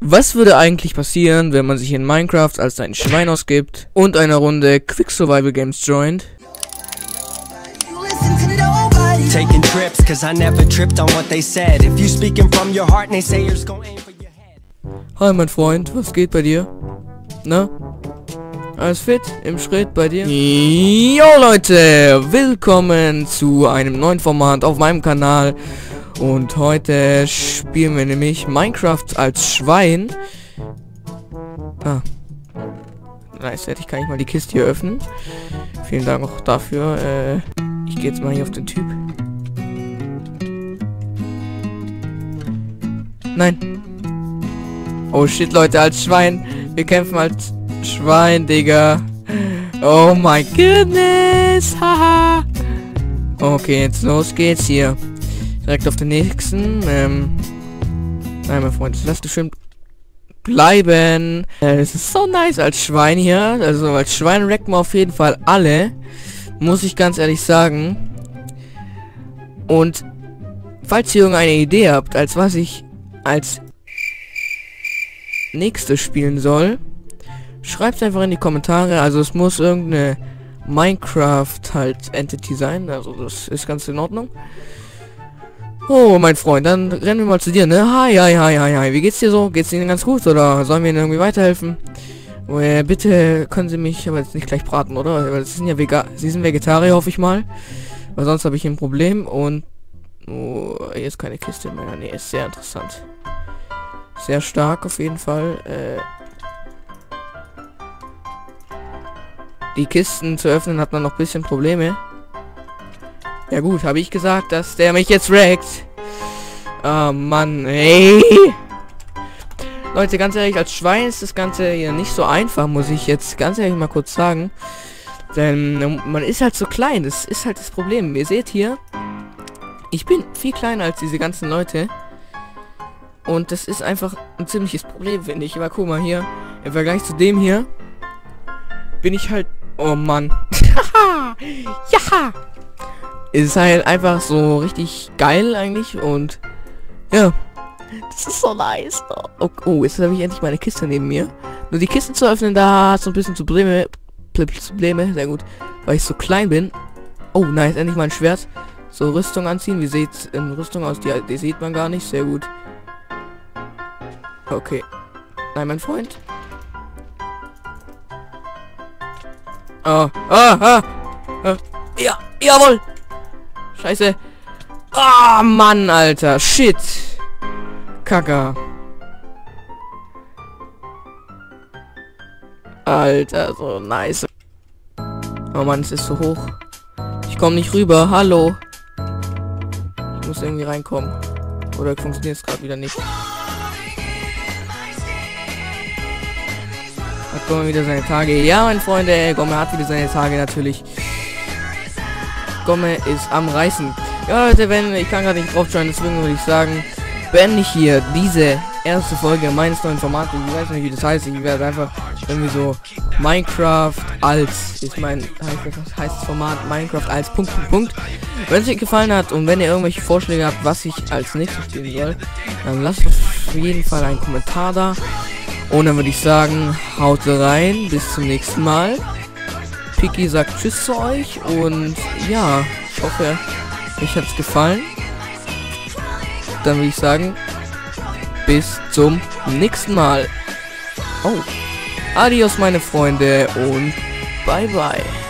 Was würde eigentlich passieren, wenn man sich in Minecraft als ein Schwein ausgibt und eine Runde Quick Survival Games joint? Hi mein Freund, was geht bei dir? Na? Alles fit? Im Schritt bei dir? Jo Leute, willkommen zu einem neuen Format auf meinem Kanal. Und heute spielen wir nämlich Minecraft als Schwein. Ah. Nice, hätte ich kann ich mal die Kiste hier öffnen. Vielen Dank auch dafür. Äh, ich gehe jetzt mal hier auf den Typ. Nein. Oh shit, Leute, als Schwein. Wir kämpfen als Schwein, Digga. Oh my goodness. Haha. okay, jetzt los geht's hier. Direkt auf den nächsten. Ähm, nein, mein Freund, lass du schön bleiben. Äh, es ist so nice als Schwein hier. Also als Schwein wrecken wir auf jeden Fall alle. Muss ich ganz ehrlich sagen. Und falls ihr irgendeine Idee habt, als was ich als nächstes spielen soll, schreibt einfach in die Kommentare. Also es muss irgendeine Minecraft halt Entity sein. Also das ist ganz in Ordnung. Oh, mein Freund, dann rennen wir mal zu dir, ne? Hi, hi, hi, hi, hi. Wie geht's dir so? Geht's Ihnen ganz gut oder sollen wir Ihnen irgendwie weiterhelfen? Oh, äh, bitte können Sie mich aber jetzt nicht gleich braten, oder? Weil Sie sind ja Vega Sie sind Vegetarier, hoffe ich mal. Weil sonst habe ich ein Problem und... Oh, hier ist keine Kiste mehr. Nee, ist sehr interessant. Sehr stark auf jeden Fall. Äh, die Kisten zu öffnen hat man noch ein bisschen Probleme. Ja gut, habe ich gesagt, dass der mich jetzt rackt. Oh Mann, ey. Leute, ganz ehrlich, als Schwein ist das Ganze hier nicht so einfach, muss ich jetzt ganz ehrlich mal kurz sagen. Denn ähm, man ist halt so klein, das ist halt das Problem. Ihr seht hier, ich bin viel kleiner als diese ganzen Leute. Und das ist einfach ein ziemliches Problem, finde ich. Aber guck mal hier, im Vergleich zu dem hier, bin ich halt... Oh Mann. ja! Ist halt einfach so richtig geil eigentlich und ja. Das ist so nice. Oh, oh jetzt habe ich endlich meine Kiste neben mir. Nur die Kiste zu öffnen, da hat so ein bisschen Probleme. Probleme, sehr gut. Weil ich so klein bin. Oh, nice, endlich mein Schwert. So, Rüstung anziehen. Wie sieht in Rüstung aus? Die, die sieht man gar nicht. Sehr gut. Okay. Nein, mein Freund. Oh, ah, ah, ah. Ja, jawohl. Scheiße. Ah, oh, Mann, Alter. Shit. Kacker. Alter, so nice. Oh Mann, es ist so hoch. Ich komme nicht rüber. Hallo. Ich muss irgendwie reinkommen. Oder funktioniert es gerade wieder nicht. Hat Gomme wieder seine Tage. Ja, mein Freunde, Gomme hat wieder seine Tage natürlich. Gomme ist am Reißen. Ja, Leute, wenn ich kann gerade nicht drauf schauen, deswegen würde ich sagen, beende ich hier diese erste Folge meines neuen Formats. Ich weiß nicht, wie das heißt. Ich werde einfach irgendwie so Minecraft als ist mein heißt, heißt Format Minecraft als Punkt Punkt Punkt. Wenn es euch gefallen hat und wenn ihr irgendwelche Vorschläge habt, was ich als nächstes spielen soll, dann lasst auf jeden Fall einen Kommentar da. Und dann würde ich sagen, haut rein, bis zum nächsten Mal. Piki sagt Tschüss zu euch und ja, ich hoffe, euch hat es gefallen. Dann würde ich sagen, bis zum nächsten Mal. Oh, adios meine Freunde und bye bye.